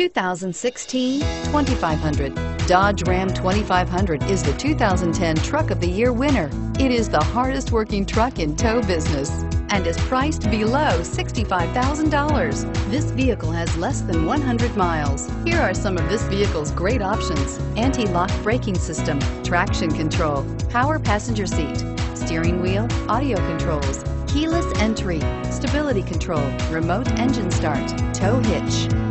2016 2500. Dodge Ram 2500 is the 2010 Truck of the Year winner. It is the hardest working truck in tow business and is priced below $65,000. This vehicle has less than 100 miles. Here are some of this vehicle's great options. Anti-lock braking system, traction control, power passenger seat, steering wheel, audio controls, keyless entry, stability control, remote engine start, tow hitch,